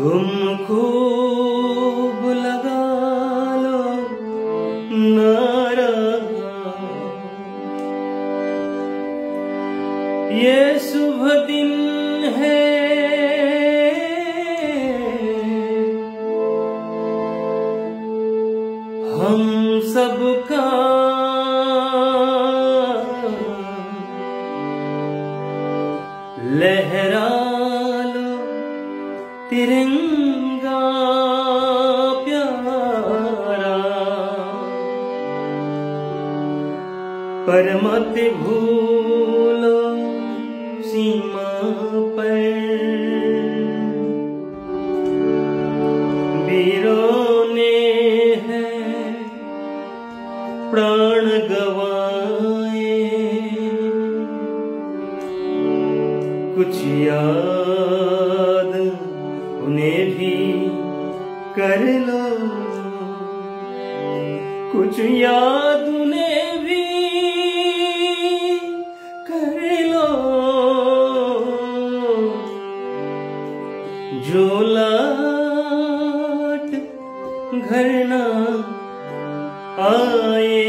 तुम खूब लगा लो नारा। ये शुभ दिन है। हम सबका लहरा तिरंगा प्यारा। पर मत भूलो सीमा पर। वीरों ने है प्राण गवाए। कुछ याद उन्हें भी कर लो। कुछ याद उन्हें भी कर लो। जो लाट घर ना आए,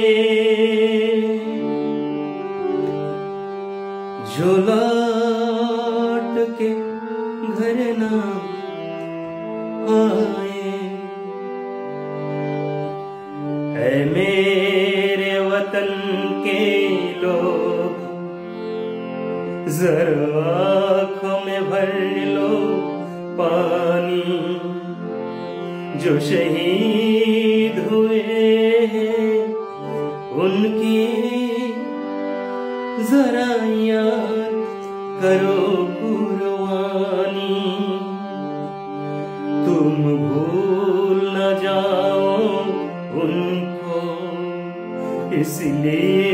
जो लौट के घर ना है मेरे वतन के लोग, जरा में भर लो पानी, जो शहीद हुए हैं, उनकी जरा याद करो कुर्बानी। तुम भूल इसलिए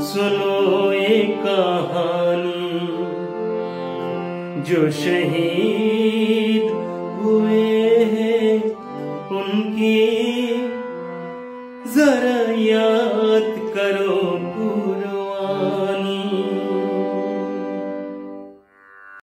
सुनो एक कहानी। जो शहीद हुए हैं उनकी जरा याद